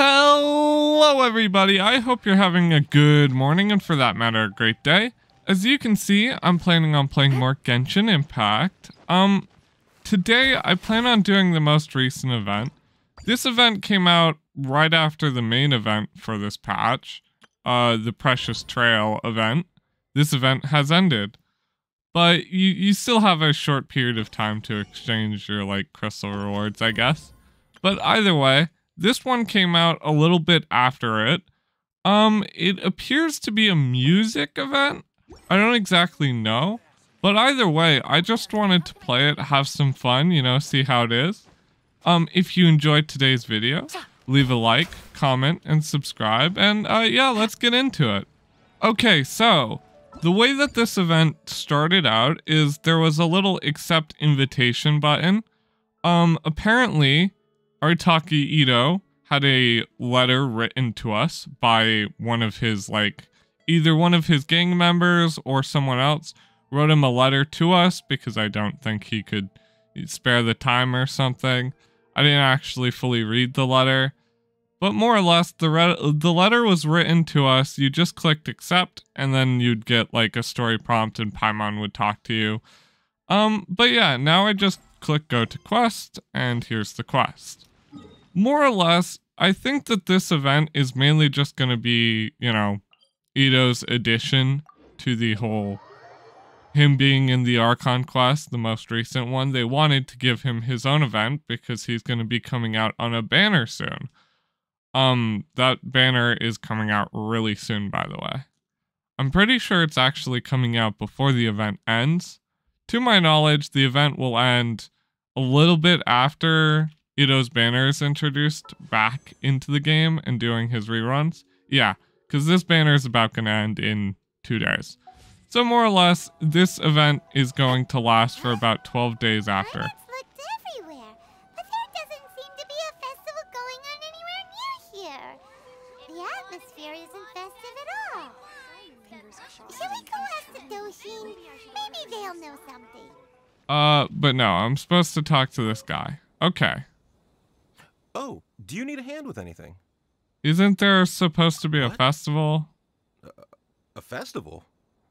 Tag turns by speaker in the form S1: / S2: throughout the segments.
S1: Hello, everybody. I hope you're having a good morning and, for that matter, a great day. As you can see, I'm planning on playing more Genshin Impact. Um, today I plan on doing the most recent event. This event came out right after the main event for this patch, uh, the Precious Trail event. This event has ended, but you you still have a short period of time to exchange your like crystal rewards, I guess. But either way. This one came out a little bit after it. Um, it appears to be a music event. I don't exactly know. But either way, I just wanted to play it, have some fun, you know, see how it is. Um, if you enjoyed today's video, leave a like, comment, and subscribe. And uh, yeah, let's get into it. Okay, so the way that this event started out is there was a little accept invitation button. Um, apparently, Arataki Itto had a letter written to us by one of his, like, either one of his gang members or someone else wrote him a letter to us because I don't think he could spare the time or something. I didn't actually fully read the letter, but more or less the the letter was written to us. You just clicked accept and then you'd get like a story prompt and Paimon would talk to you. Um, but yeah, now I just click go to quest and here's the quest more or less, I think that this event is mainly just going to be, you know, Itto's addition to the whole him being in the Archon quest, the most recent one. They wanted to give him his own event because he's going to be coming out on a banner soon. Um, that banner is coming out really soon, by the way. I'm pretty sure it's actually coming out before the event ends. To my knowledge, the event will end a little bit after Itto's banner is introduced back into the game and doing his reruns. Yeah, because this banner is about going to end in two days. So more or less, this event is going to last for about 12 days after.
S2: everywhere, but there doesn't seem to be a festival going on anywhere near here. The atmosphere isn't festive at all. Shall we go ask the Doshin? Maybe they'll know something.
S1: Uh, but no, I'm supposed to talk to this guy. Okay.
S3: Oh, do you need a hand with anything?
S1: Isn't there supposed to be a festival?
S3: Uh, a festival?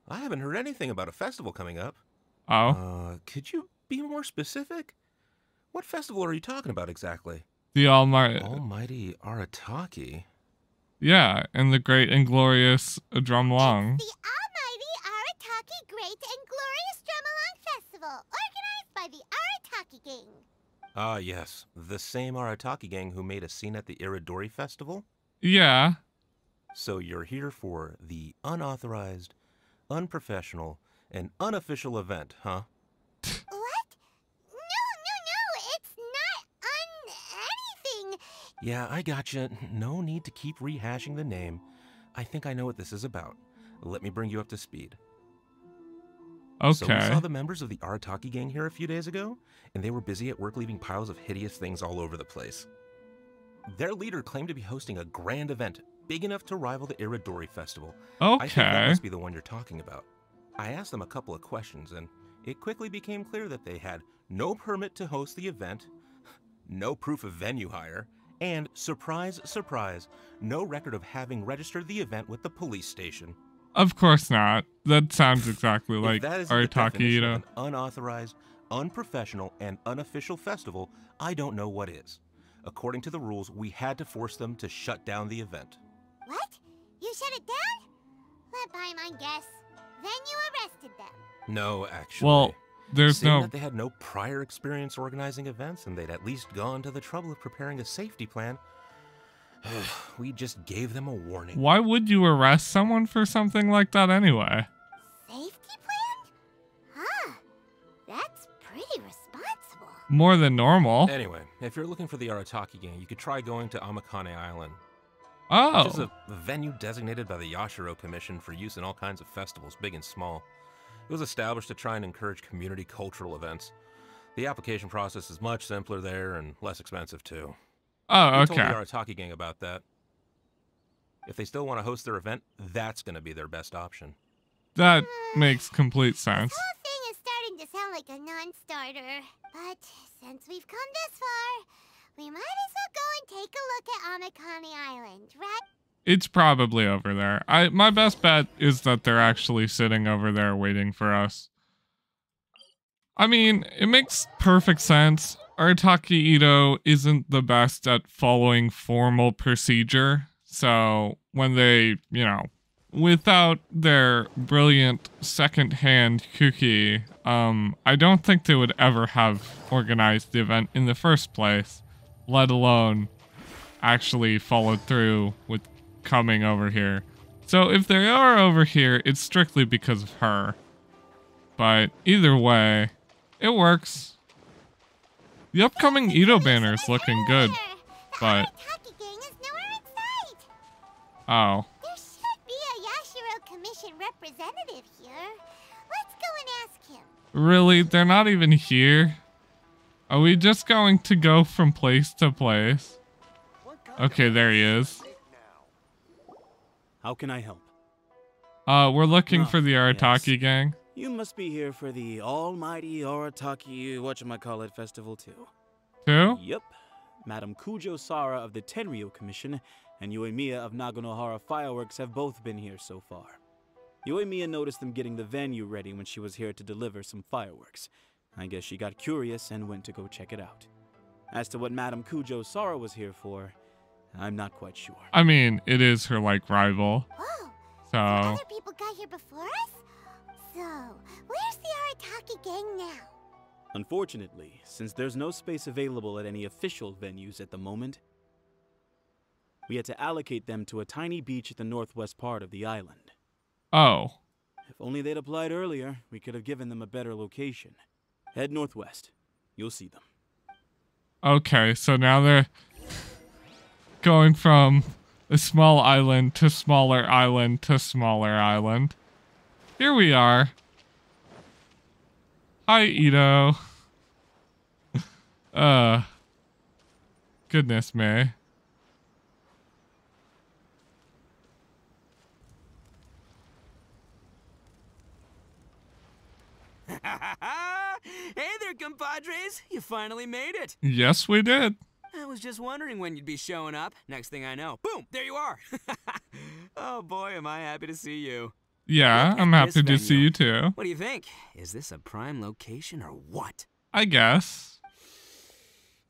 S3: I haven't heard anything about a festival coming up.
S1: Oh.
S3: Uh, could you be more specific? What festival are you talking about exactly?
S1: The Almighty.
S3: Almighty Arataki.
S1: Yeah, and the Great and Glorious Drumalong.
S2: The Almighty Arataki Great and Glorious Drumalong Festival, organized by the Arataki Gang.
S3: Ah, yes. The same Arataki gang who made a scene at the Irodori Festival?
S1: Yeah.
S3: So you're here for the unauthorized, unprofessional, and unofficial event, huh?
S2: What? No, no, no! It's not un anything!
S3: Yeah, I gotcha. No need to keep rehashing the name. I think I know what this is about. Let me bring you up to speed.
S1: Okay.
S3: So we saw the members of the Arataki gang here a few days ago, and they were busy at work leaving piles of hideous things all over the place. Their leader claimed to be hosting a grand event big enough to rival the Irodori Festival. Oh, I think that must be the one you're talking about. I asked them a couple of questions, and it quickly became clear that they had no permit to host the event, no proof of venue hire, and surprise, surprise, no record of having registered the event with the police station.
S1: Of course not. That sounds exactly like
S3: that is the
S1: Arataki
S3: definition of
S1: Itto.
S3: an unauthorized, unprofessional, and unofficial festival, I don't know what is. According to the rules, we had to force them to shut down the event.
S2: What? You shut it down? Let Paimon guess. Then you arrested them.
S3: No, actually.
S1: Well, there's
S3: Seeing
S1: no.
S3: that they had no prior experience organizing events and they'd at least gone to the trouble of preparing a safety plan, we just gave them a warning.
S1: Why would you arrest someone for something like that anyway?
S2: Safety plan? Huh. That's pretty responsible.
S1: More than normal.
S3: Anyway, if you're looking for the Arataki gang, you could try going to Amakane Island,
S1: Oh.
S3: which is oh. a venue designated by the Yashiro Commission for use in all kinds of festivals, big and small. It was established to try and encourage community cultural events. The application process is much simpler there and less expensive too.
S1: Oh,
S3: We told the
S1: okay.
S3: Arataki gang about that. If they still want to host their event, that's going to be their best option.
S1: That makes complete sense.
S2: This whole thing is starting to sound like a non-starter. But since we've come this far, We might as well go and take a look at Amakane Island, right?
S1: It's probably over there. I my best bet is that they're actually sitting over there waiting for us. I mean, it makes perfect sense. Arataki Itto isn't the best at following formal procedure. So when they, you know, without their brilliant second-hand Kuki, um, I don't think they would ever have organized the event in the first place, let alone actually followed through with coming over here. So if they are over here, it's strictly because of her. But either way, it works. The upcoming Itto banner is looking good, but
S2: Arataki gang is nowhere in sight.
S1: oh.
S2: There should be a Yashiro Commission representative here. Let's go and ask him.
S1: Really? They're not even here? Are we just going to go from place to place? Okay, there he is.
S4: How can I help?
S1: Uh, we're looking
S4: Ah,
S1: for the Arataki gang.
S4: You must be here for the almighty Arataki whatchamacallit festival too.
S1: Too?
S4: Yep. Madam Kujo Sara of the Tenryo Commission and Yoimiya of Naganohara Fireworks have both been here so far. Yoimiya noticed them getting the venue ready when she was here to deliver some fireworks. I guess she got curious and went to go check it out. As to what Madam Kujo Sara was here for, I'm not quite sure.
S1: I mean, it is her, like, rival.
S2: Whoa,
S1: So,
S2: other people got here before us? So, where's the Arataki gang now?
S4: Unfortunately, since there's no space available at any official venues at the moment, we had to allocate them to a tiny beach at the northwest part of the island.
S1: oh.
S4: If only they'd applied earlier, we could have given them a better location. Head northwest. You'll see them.
S1: Okay, so now they're going from a small island to smaller island to smaller island. Here we are. Hi, Itto. uh. Goodness me.
S5: hey there, compadres! You finally made it.
S1: Yes, we did.
S5: I was just wondering when you'd be showing up. Next thing I know, boom, there you are. oh boy, am I happy to see you.
S1: Yeah, I'm happy to see you too.
S5: What do you think? Is this a prime location or what?
S1: I guess.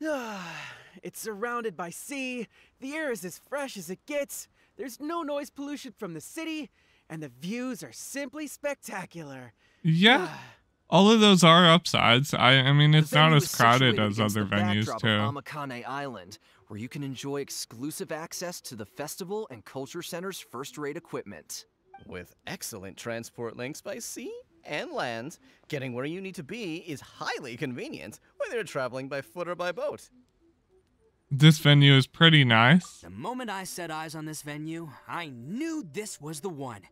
S6: it's surrounded by sea. The air is as fresh as it gets. There's no noise pollution from the city, and the views are simply spectacular.
S1: Yeah. Ah. All of those are upsides. I I mean it's not as crowded as other
S7: the
S1: venues too.
S7: Of Amakane Island, where you can enjoy exclusive access to the festival and culture center's first-rate equipment.
S8: With excellent transport links by sea and land, getting where you need to be is highly convenient, whether you're traveling by foot or by boat.
S1: This venue is pretty nice.
S5: The moment I set eyes on this venue, I knew this was the one.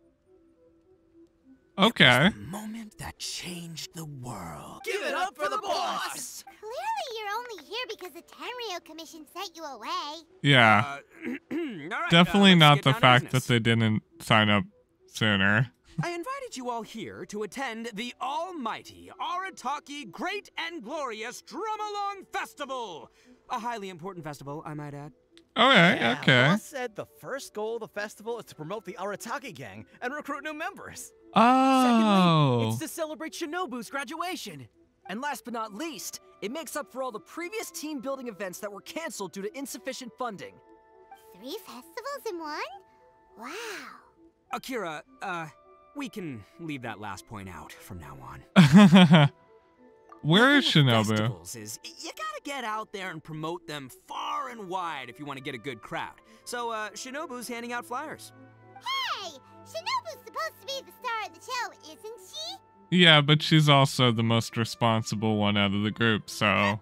S1: Okay.
S5: The moment that changed the world.
S6: Give it up for the boss!
S2: Clearly, you're only here because the Tenryo Commission sent you away.
S1: Yeah.
S5: Uh, all right,
S1: Definitely
S5: uh,
S1: not the
S5: down to
S1: fact that they didn't sign up sooner.
S5: I invited you all here to attend the almighty Arataki Great and Glorious Drum Along Festival. A highly important festival, I might add.
S1: Okay,
S8: Yeah,
S1: okay.
S8: Boss said the first goal of the festival is to promote the Arataki gang and recruit new members.
S1: Oh.
S6: Secondly, It's oh. to celebrate Shinobu's graduation.
S7: And last but not least, it makes up for all the previous team building events that were canceled due to insufficient funding.
S2: Three festivals in one? Wow.
S5: Akira, uh, we can leave that last point out from now on.
S1: Where is
S5: The thing with
S1: Shinobu?
S5: Festivals is you gotta get out there and promote them far and wide if you want to get a good crowd. So, uh, Shinobu's handing out flyers.
S2: Hey, Shinobu's supposed to be the star of the show, isn't she?
S1: Yeah, but she's also the most responsible one out of the group, so.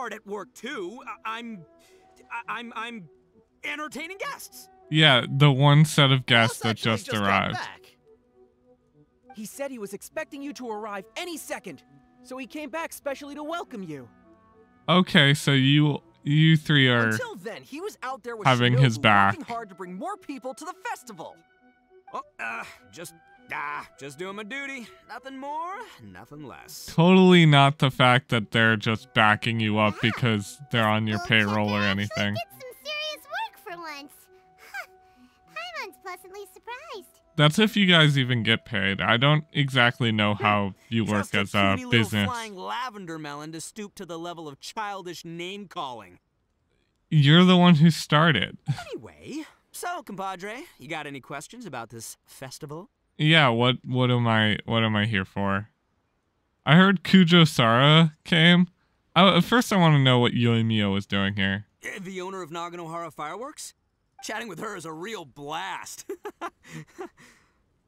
S5: Hard at work too. I- I'm, I- I'm, I'm entertaining guests.
S1: Yeah, the one set of guests that
S8: actually
S1: just, arrived.
S8: back.
S6: He said he was expecting you to arrive any second, so he came back specially to welcome you.
S1: Okay, so you you three are
S7: Until then, he was out there with
S1: having his
S7: Shinobu
S1: back.
S7: working hard to bring more people to the festival.
S5: Well, uh, just Ah, just doing my duty. Nothing more, nothing less.
S1: Totally not the fact that they're just backing you up because they're on your
S2: Well,
S1: payroll or anything.
S2: Did some serious work for once. Paimon's pleasantly surprised.
S1: That's if you guys even get paid. I don't exactly know how you work
S5: Just
S1: as a
S5: puny little
S1: business.
S5: flying lavender melon to stoop to the level of childish name calling.
S1: You're the one who started.
S5: Anyway, so compadre, you got any questions about this festival?
S1: Yeah, what what am I what am I here for? I heard Kujo Sara came. I, at first, I want to know what Yui Yoimiya was doing here.
S5: The owner of Naganohara Fireworks? Chatting with her is a real blast.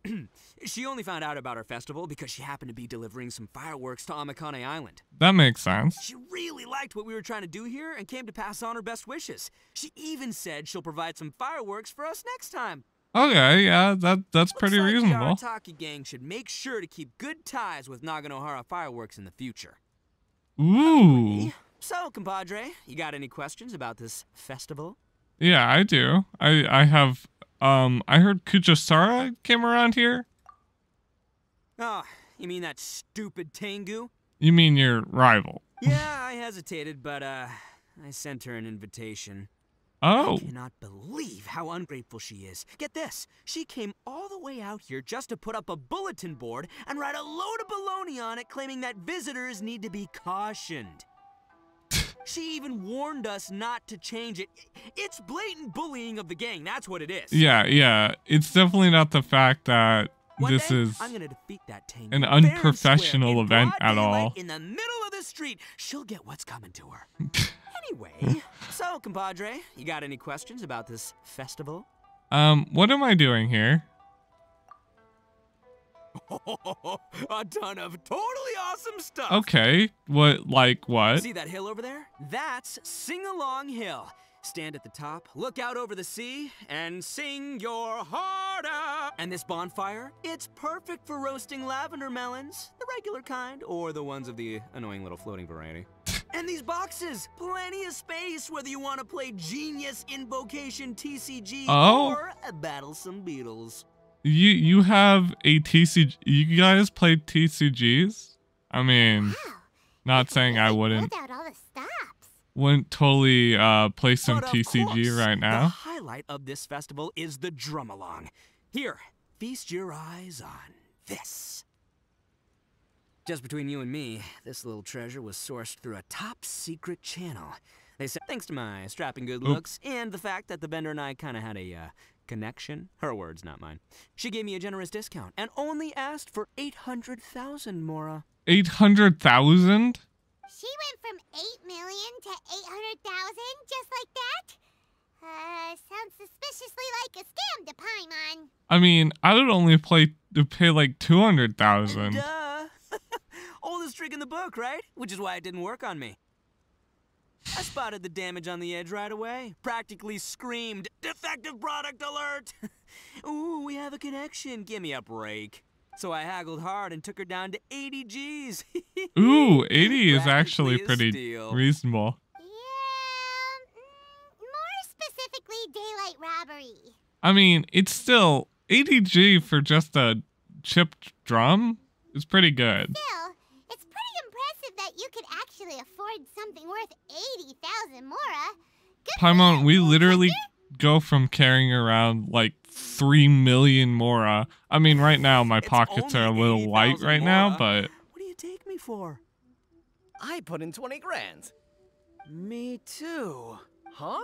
S5: she only found out about our festival because she happened to be delivering some fireworks to Amakane Island.
S1: That makes sense.
S5: She really liked what we were trying to do here and came to pass on her best wishes. She even said she'll provide some fireworks for us next time.
S1: Okay, yeah, that that's
S5: Looks
S1: pretty
S5: like
S1: reasonable.
S5: The Arataki gang should make sure to keep good ties with Naganohara Fireworks in the future.
S1: Ooh,
S5: So, compadre, you got any questions about this festival?
S1: yeah, I do. I I have. Um, I heard Kujo Sara came around here.
S5: Oh, you mean that stupid Tengu?
S1: You mean your rival?
S5: Yeah, I hesitated, but uh, I sent her an invitation.
S1: Oh,
S5: I cannot believe how ungrateful she is. Get this, she came all the way out here just to put up a bulletin board and write a load of baloney on it claiming that visitors need to be cautioned. she even warned us not to change it. It's blatant bullying of the gang, that's what it is.
S1: yeah, yeah. It's definitely not the fact that
S5: One
S1: this
S5: day,
S1: is.
S5: I'm gonna defeat that Tengu
S1: an unprofessional event at all.
S5: In the middle of the street, she'll get what's coming to her. anyway, so compadre, you got any questions about this festival?
S1: Um, what am I doing here?
S5: a ton of totally awesome stuff.
S1: Okay, what like what?
S5: See that hill over there? That's Sing Along Hill. Stand at the top, look out over the sea, and sing your heart out. And this bonfire, it's perfect for roasting lavender melons, the regular kind, or the ones of the annoying little floating variety. And these boxes, plenty of space whether you want to play Genius Invocation TCG
S1: Oh.
S5: or battle some Beetles.
S1: You you have a TCG. You guys play TCGs? I mean,
S2: Wow.
S1: not saying I wouldn't
S2: out all the stops.
S1: wouldn't totally uh play some
S5: But
S1: TCG
S5: course,
S1: right now.
S5: The highlight of this festival is the drum along. Here, feast your eyes on this. Just between you and me, this little treasure was sourced through a top secret channel. They said, thanks to my strapping good
S1: Oop.
S5: looks and the fact that the vendor and I kind of had a uh, connection. Her words, not mine. She gave me a generous discount and only asked for 800,000 Mora.
S1: Eight hundred thousand?
S2: She went from 8 million to 800,000 just like that? Uh, sounds suspiciously like a scam to Paimon.
S1: I mean, I would only play to pay like two hundred thousand.
S5: Duh. Oldest trick in the book, right? Which is why it didn't work on me. I spotted the damage on the edge right away. Practically screamed, defective product alert! Ooh, we have a connection. Give me a break. So I haggled hard and took her down to 80 G's.
S1: Ooh, eighty is actually pretty
S5: steal.
S1: reasonable.
S2: Yeah, mm, more specifically, daylight robbery.
S1: I mean, it's still eighty G for just a chipped drum is pretty good.
S2: Still, it's pretty impressive that you could actually afford something worth 80,000 Mora. Uh. Good
S1: Paimon, we literally go from carrying around like three million mora. Uh. I mean, right now my
S5: It's
S1: pockets are a
S5: only
S1: little light
S5: 80,000
S1: right now,
S5: uh.
S1: but
S5: what do you take me for?
S8: I put in 20 grand.
S6: Me too.
S7: Huh?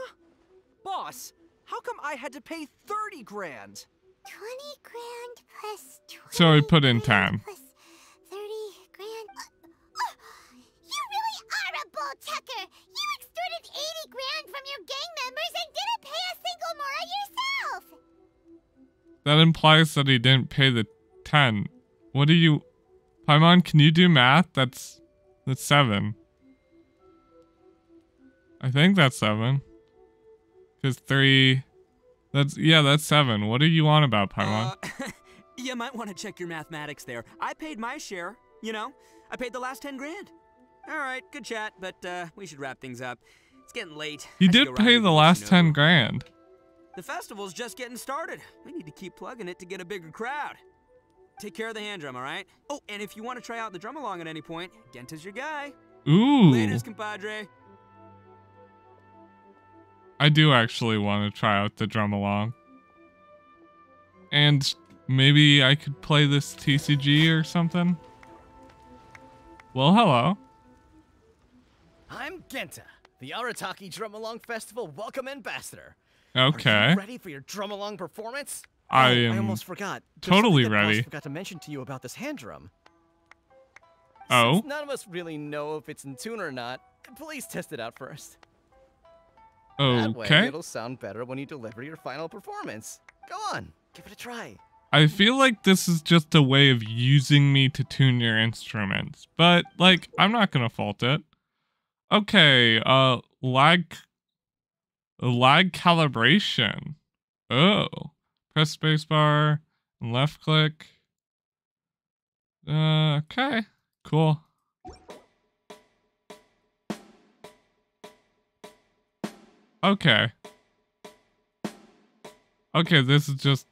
S7: Boss, how come I had to pay 30 grand?
S2: 20 grand plus 20
S1: So we put in
S2: grand
S1: 10.
S2: Plus 30 grand. Uh, you really are a bull chucker. You extorted 80 grand from your gang members and didn't pay a single mora yourself.
S1: that implies that he didn't pay the ten. What do you, Paimon? Can you do math? That's that's seven. I think that's seven. Cause three, that's yeah, that's seven. What do you want about Paimon?
S5: Uh, you might want to check your mathematics there. I paid my share, you know? I paid the last 10 grand. All right, good chat, but uh, we should wrap things up. It's getting late. You
S1: did pay the last
S5: Shinobu.
S1: ten grand.
S5: The festival's just getting started. We need to keep plugging it to get a bigger crowd. take care of the hand drum, all right? Oh, and if you want to try out the drum along at any point, Genta's your guy.
S1: Ooh.
S5: Laters, compadre.
S1: I do actually want to try out the drum along. And maybe I could play this TCG or something. Well, hello.
S8: I'm Genta, the Arataki Drum Along Festival Welcome Ambassador.
S1: Okay.
S8: Are you ready for your drum along performance?
S1: I
S8: Oh,
S1: am
S8: I almost forgot. There's
S1: totally
S8: something that Boss
S1: ready.
S8: forgot to mention to you about this hand drum.
S1: Oh?
S8: Since none of us really know if it's in tune or not, please test it out first. Okay. That way, it'll sound better when you deliver your final performance. Go on, give it a try.
S1: I feel like this is just a way of using me to tune your instruments, but like I'm not gonna fault it. Okay, uh, lag, lag calibration. Oh, press spacebar and left click. Uh, okay, cool. Okay. Okay, this is just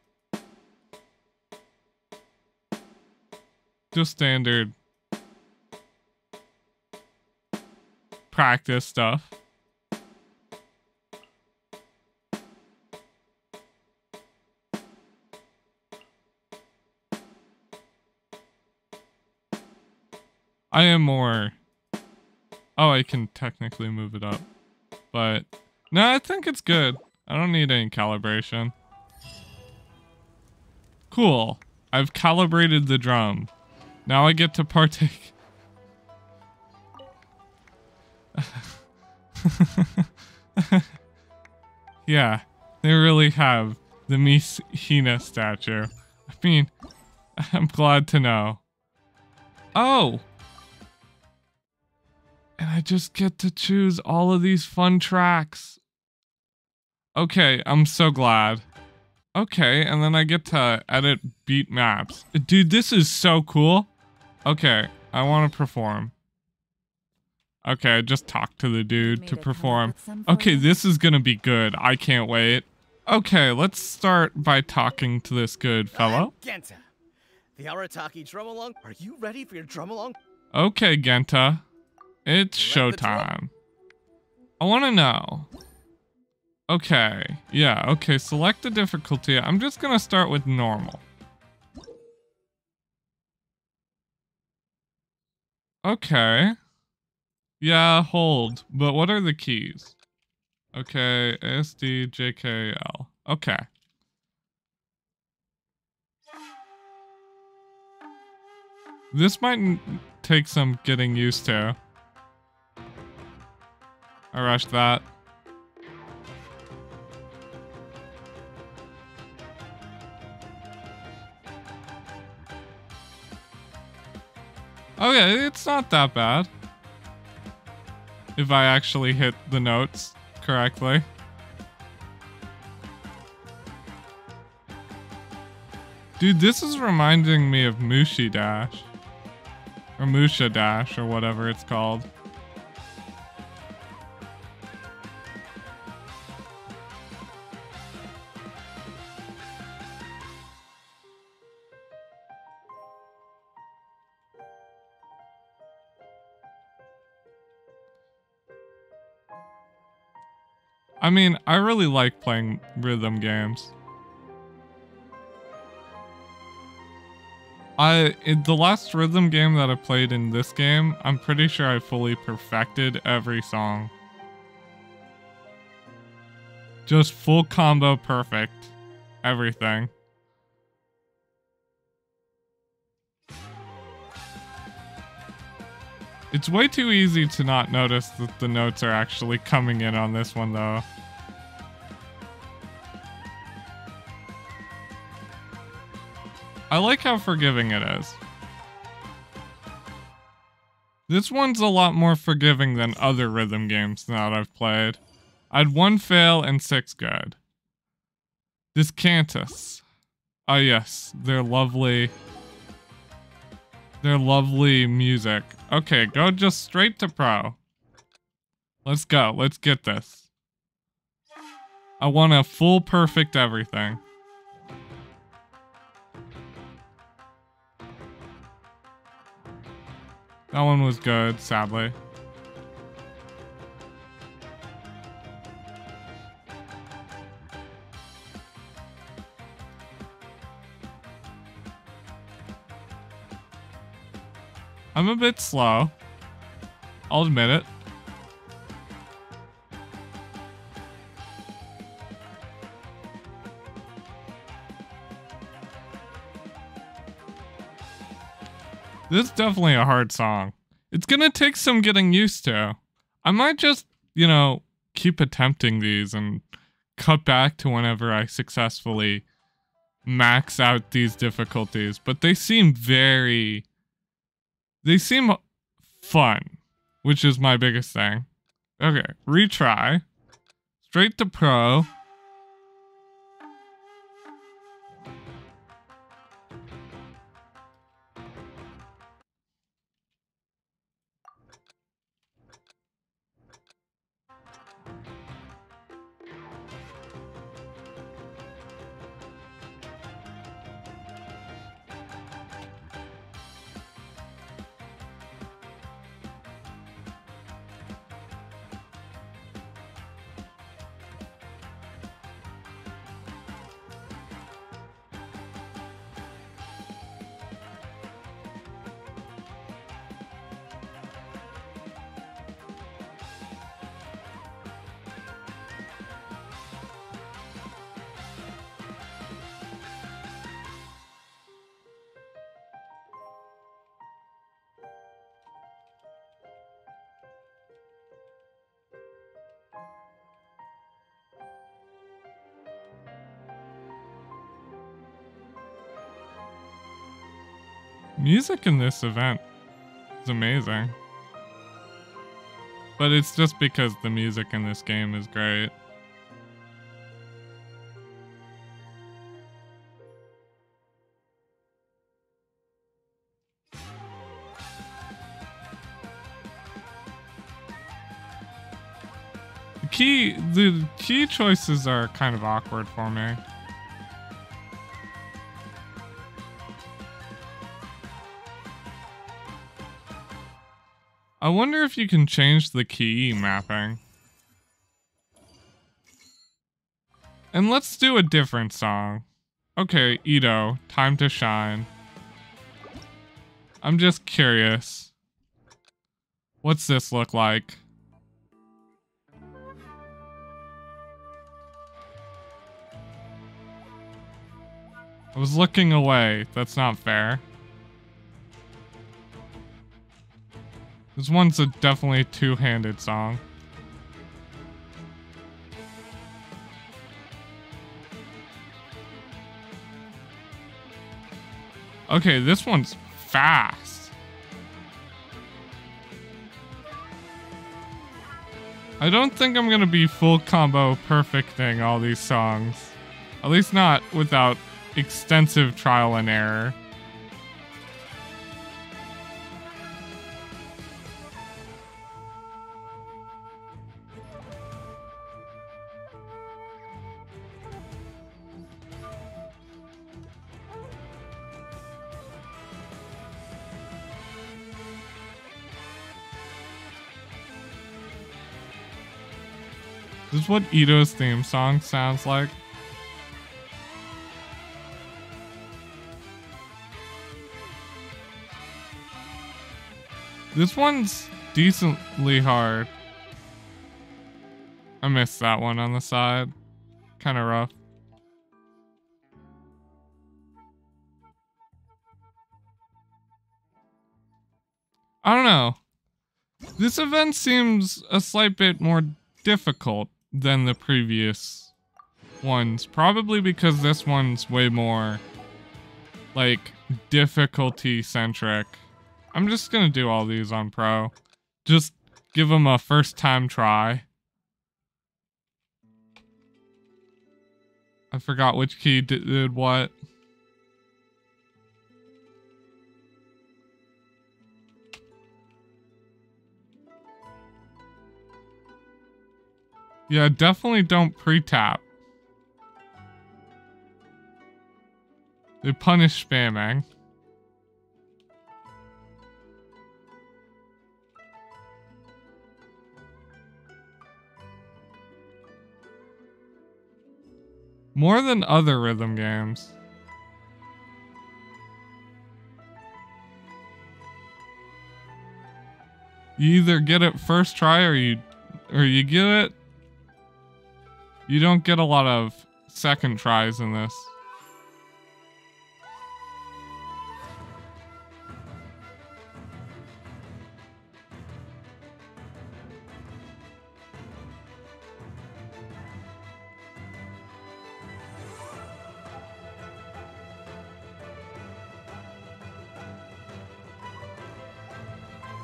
S1: just standard practice stuff. I am more. Oh, I can technically move it up. But no, I think it's good. I don't need any calibration. Cool. I've calibrated the drum. Now I get to partake. yeah, they really have the Miss Hina statue. I mean, I'm glad to know. Oh! And I just get to choose all of these fun tracks. Okay, I'm so glad. Okay, and then I get to edit beat maps. Dude, this is so cool. Okay, I want to perform. Okay, I just talked to the dude to perform. Okay, this is gonna be good. I can't wait. Okay, let's start by talking to this good fellow.
S8: Genta, the Arataki Drum Along. Are you ready for your drum along?
S1: Okay, Genta. It's
S8: Let the
S1: showtime. I want to know. Okay. Yeah, okay. Select the difficulty. I'm just going to start with normal. Okay. Yeah, hold. But what are the keys? Okay, ASD. Okay. This might take some getting used to. I rushed that. Okay, it's not that bad. If I actually hit the notes correctly. Dude, this is reminding me of Mushi Dash. Or Musha Dash, or whatever it's called. I mean, I really like playing rhythm games. I in the last rhythm game that I played in this game, I'm pretty sure I fully perfected every song. Just full combo perfect. Everything. It's way too easy to not notice that the notes are actually coming in on this one though. I like how forgiving it is. This one's a lot more forgiving than other rhythm games that I've played. I had one fail and six good. This Cantus. Oh yes, they're lovely. They're lovely music. Okay, go just straight to pro. Let's go. Let's get this. I want a full perfect everything. That one was good, sadly. I'm a bit slow. I'll admit it. This is definitely a hard song. It's gonna take some getting used to. I might just, you know, keep attempting these and cut back to whenever I successfully max out these difficulties, but they seem very. They seem fun, which is my biggest thing. Okay, retry. Straight to pro. Music in this event is amazing. But it's just because the music in this game is great. The key the key choices are kind of awkward for me. I wonder if you can change the key mapping. And let's do a different song. Okay, Itto, time to shine. I'm just curious. What's this look like? I was looking away. That's not fair. This one's a definitely two-handed song. Okay, this one's fast. I don't think I'm gonna be full combo perfecting all these songs. At least not without extensive trial and error. What Itto's theme song sounds like. This one's decently hard. I missed that one on the side. Kind of rough. I don't know. This event seems a slight bit more difficult than the previous ones. Probably because this one's way more, like, difficulty centric. I'm just gonna do all these on pro. Just give them a first time try. I forgot which key did, did what. Yeah, definitely don't pre-tap. They punish spamming. More than other rhythm games. You either get it first try or you or you get it you don't get a lot of second tries in this.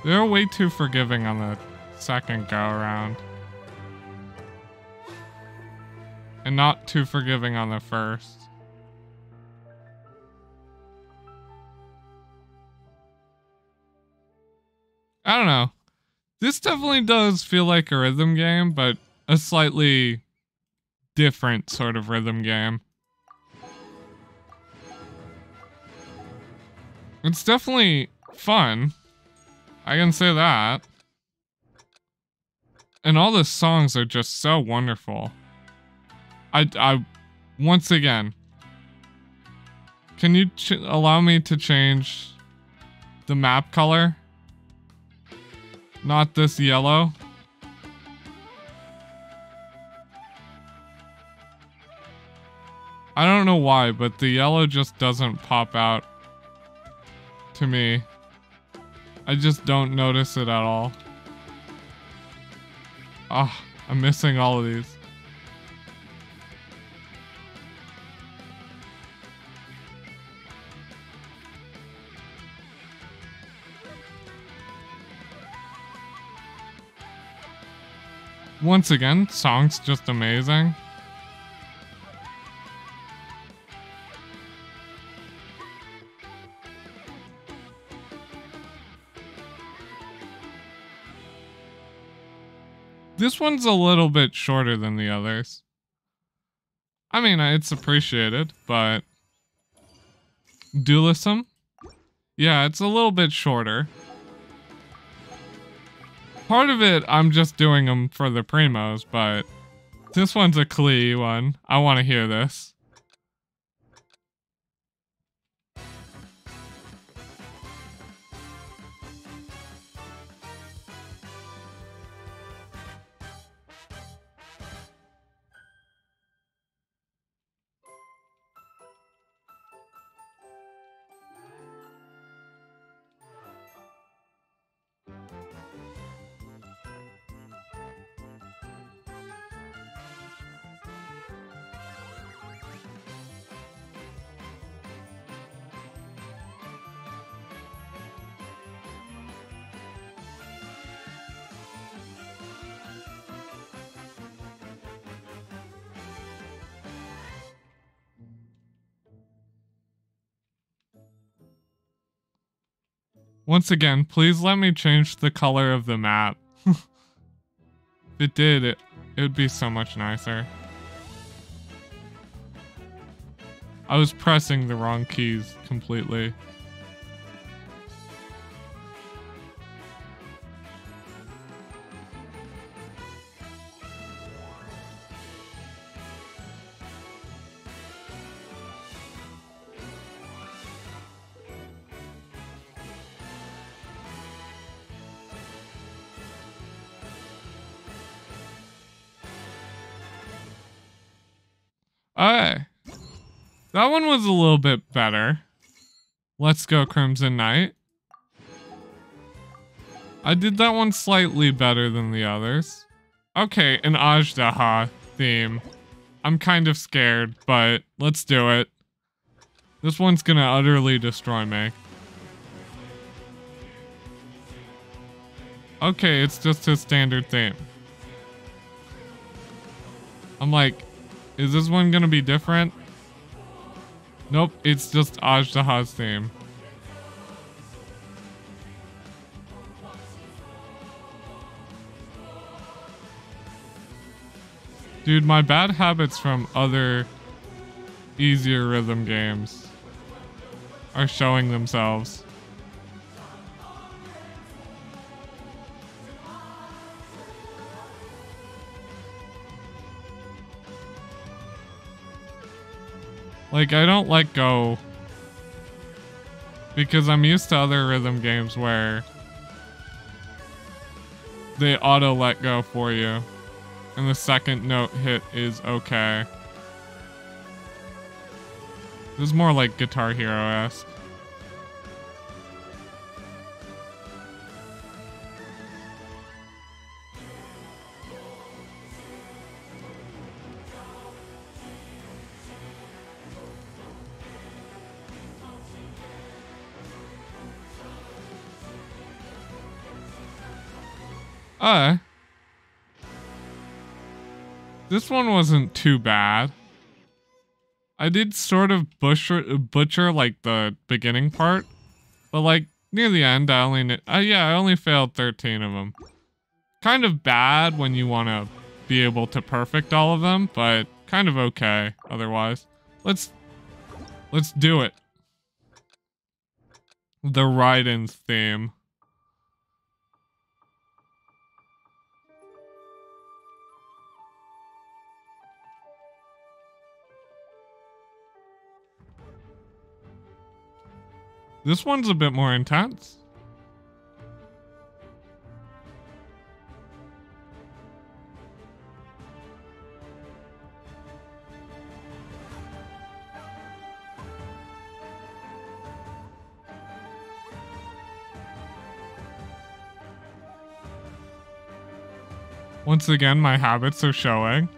S1: They're way too forgiving on the second go around. And not too forgiving on the first. I don't know. This definitely does feel like a rhythm game, but a slightly different sort of rhythm game. It's definitely fun. I can say that. And all the songs are just so wonderful. I, I, once again, can you allow me to change the map color? Not this yellow. I don't know why, but the yellow just doesn't pop out to me. I just don't notice it at all. Ah, oh, I'm missing all of these. Once again, song's just amazing. This one's a little bit shorter than the others. I mean, it's appreciated, but... Dualism? Yeah, it's a little bit shorter. Part of it, I'm just doing them for the primos, but... This one's a Klee one. I want to hear this. Once again, please let me change the color of the map. if it did, it, it would be so much nicer. I was pressing the wrong keys completely. Better. Let's go Crimson Knight. I did that one slightly better than the others. Okay, an Azhdaha theme. I'm kind of scared, but let's do it. This one's gonna utterly destroy me. Okay, it's just his standard theme. I'm like, is this one gonna be different? Nope, it's just Azhdaha's theme. Dude, my bad habits from other easier rhythm games are showing themselves. Like, I don't let go because I'm used to other rhythm games where they auto let go for you and the second note hit is okay. This is more like Guitar Hero-esque. Uh. This one wasn't too bad. I did sort of butcher, butcher like the beginning part, but like near the end, I only, uh, yeah, I only failed 13 of them. Kind of bad when you want to be able to perfect all of them, but kind of okay otherwise. Let's, let's do it. The Raiden's theme. This one's a bit more intense. Once again, my habits are showing.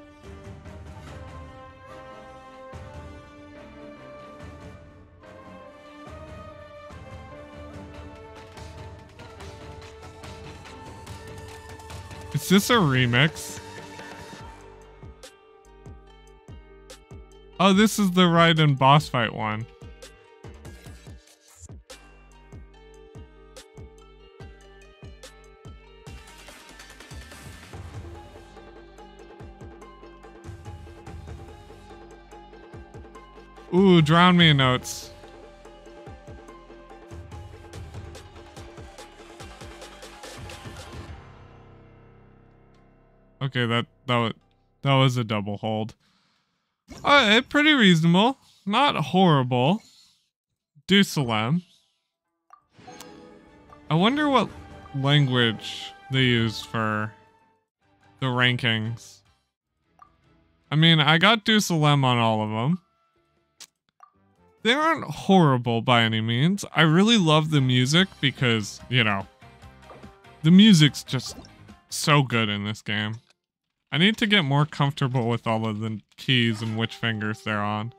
S1: Is this a remix? Oh, this is the Raiden boss fight one. Ooh, drown me in notes. Okay, that that was that was a double hold. Alright, eh, pretty reasonable. Not horrible. Du Salem. I wonder what language they use for the rankings. I mean, I got Du Salem on all of them. They aren't horrible by any means. I really love the music because, you know, the music's just so good in this game. I need to get more comfortable with all of the keys and which fingers they're on.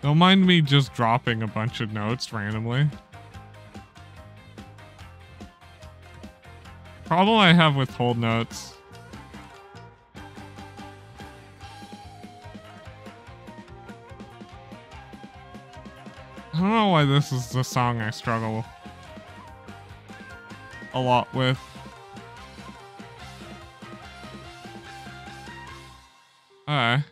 S1: Don't mind me just dropping a bunch of notes randomly. Problem I have with hold notes. I don't know why this is the song I struggle a lot with. Alright.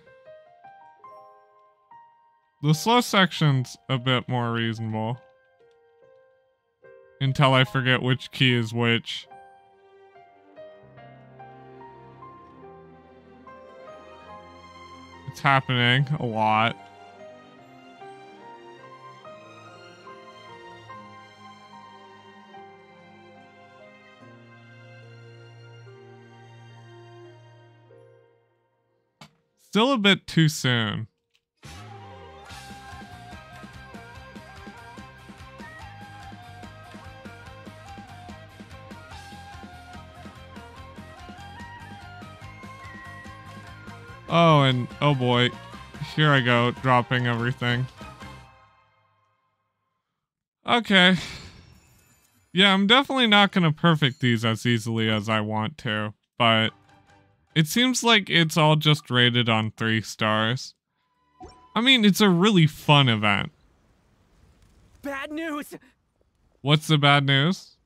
S1: The slow section's a bit more reasonable. Until I forget which key is which. It's happening a lot. Still a bit too soon. Oh, and oh boy. Here I go, dropping everything. Okay. Yeah, I'm definitely not going to perfect these as easily as I want to, but it seems like it's all just rated on three stars. I mean, it's a really fun event.
S6: Bad news!
S1: What's the bad news?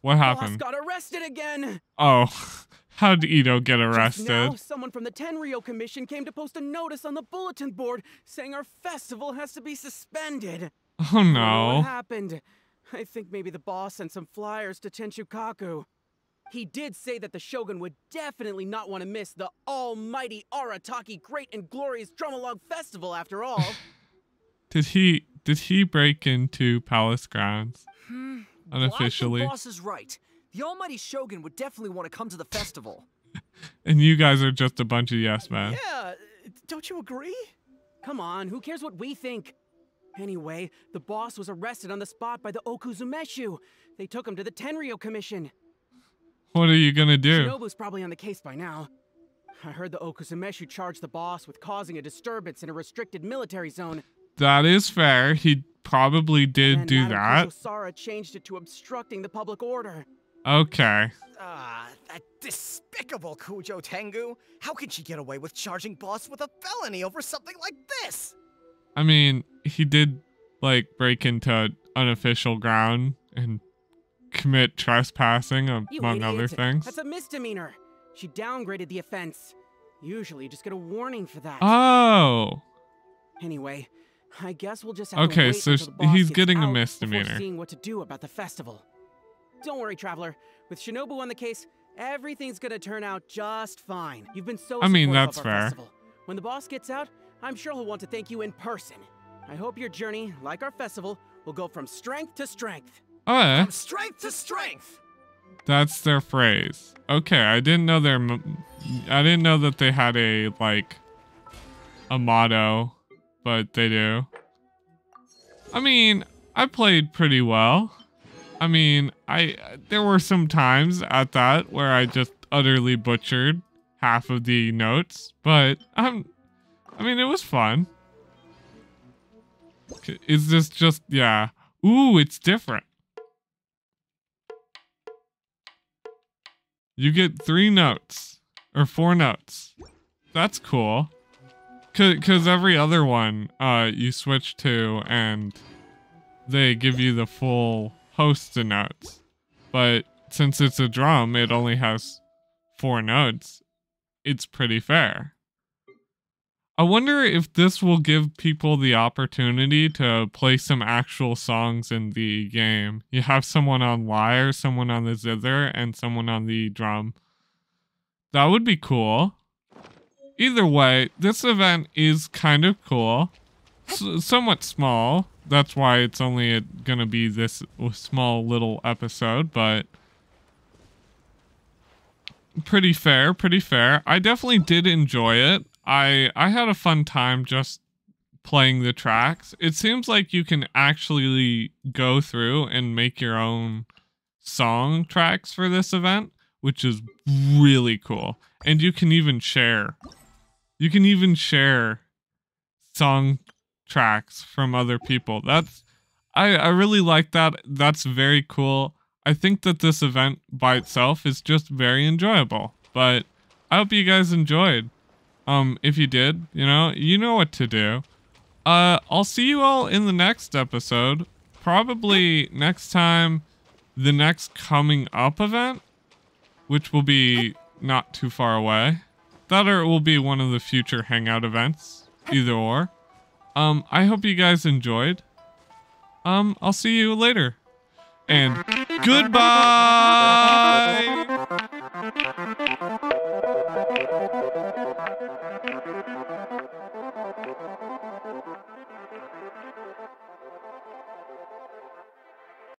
S1: What happened?
S6: Boss got arrested again!
S1: Oh, How did Itto get
S6: Just
S1: arrested?
S6: now, someone from the Tenryou Commission came to post a notice on the bulletin board saying our festival has to be suspended.
S1: Oh
S6: I don't know
S1: no.
S6: What happened? I think maybe the boss sent some flyers to Tenshukaku. He did say that the Shogun would definitely not want to miss the almighty Arataki Great and Glorious Drumalong Festival after all.
S1: Did he did he break into palace grounds
S7: Hmm.
S1: unofficially?
S7: Well, Boss is right. The almighty Shogun would definitely want to come to the festival.
S1: And you guys are just a bunch of yes men.
S8: Yeah, don't you agree?
S6: Come on, who cares what we think? Anyway, the boss was arrested on the spot by the Okuzumeshu. They took him to the Tenryou Commission.
S1: What are you gonna do?
S6: Shinobu's probably on the case by now. I heard the Okuzumeshu charged the boss with causing a disturbance in a restricted military zone.
S1: That is fair. He probably did
S6: and
S1: do
S6: Madame
S1: that.
S6: Kujo Sara changed it to obstructing the public order.
S1: Okay.
S8: Ah, that despicable Kujo Tengu. How can she get away with charging Boss with a felony over something like this?
S1: I mean, he did like break into unofficial ground and commit trespassing among other things.
S6: That's a misdemeanor. She downgraded the offense. Usually, just get a warning for that.
S1: Oh.
S6: Anyway, I guess we'll just have to
S1: Okay,
S6: wait
S1: so
S6: the
S1: he's getting a misdemeanor.
S6: Seeing what to do about the festival. Don't worry, traveler. With Shinobu on the case, everything's gonna turn out just fine. You've been so
S1: I mean, that's
S6: of our
S1: fair.
S6: festival. When the boss gets out, I'm sure he'll want to thank you in person. I hope your journey, like our festival, will go from strength to strength.
S1: Oh, yeah.
S7: From strength to strength.
S1: That's their phrase. Okay, I didn't know their. I didn't know that they had a like a motto, but they do. I mean, I played pretty well. I mean, I there were some times at that where I just utterly butchered half of the notes, but I'm. I mean, it was fun. Is this just yeah? Ooh, it's different. You get three notes or four notes. That's cool. Cause, Cause every other one, uh, you switch to and they give you the full host of notes. But since it's a drum, it only has four notes. It's pretty fair. I wonder if this will give people the opportunity to play some actual songs in the game. You have someone on lyre, someone on the zither, and someone on the drum. That would be cool. Either way, this event is kind of cool. S- somewhat small. That's why it's only gonna be this small little episode, but pretty fair, pretty fair. I definitely did enjoy it. I I had a fun time just playing the tracks. It seems like you can actually go through and make your own song tracks for this event, which is really cool. And you can even share. You can even share song tracks from other people. That's I I really like that. That's very cool. I think that this event by itself is just very enjoyable. But I hope you guys enjoyed. Um if you did, you know, you know what to do. Uh I'll see you all in the next episode. Probably next time the next coming up event, which will be not too far away. That or it will be one of the future hangout events. Either or. Um, I hope you guys enjoyed. Um, I'll see you later. And goodbye!